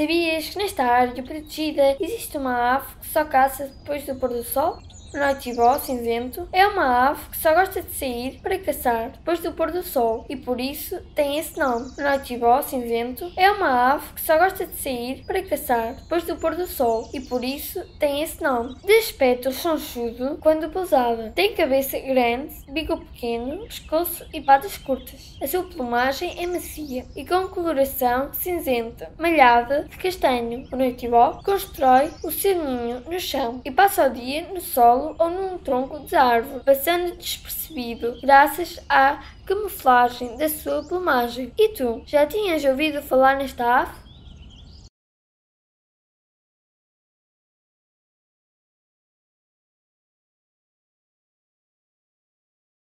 Sabias que nesta área protegida existe uma ave que só caça depois do pôr do sol? Noitibó cinzento é uma ave que só gosta de sair para caçar depois do pôr do sol e por isso tem esse nome. Noitibó cinzento é uma ave que só gosta de sair para caçar depois do pôr do sol e por isso tem esse nome. De aspecto chonchudo quando pousada, tem cabeça grande, bico pequeno, pescoço e patas curtas. A sua plumagem é macia e com coloração cinzenta, malhada de castanho. O noitibó constrói o seu ninho no chão e passa o dia no sol ou num tronco de árvore, passando despercebido graças à camuflagem da sua plumagem. E tu, já tinhas ouvido falar nesta ave?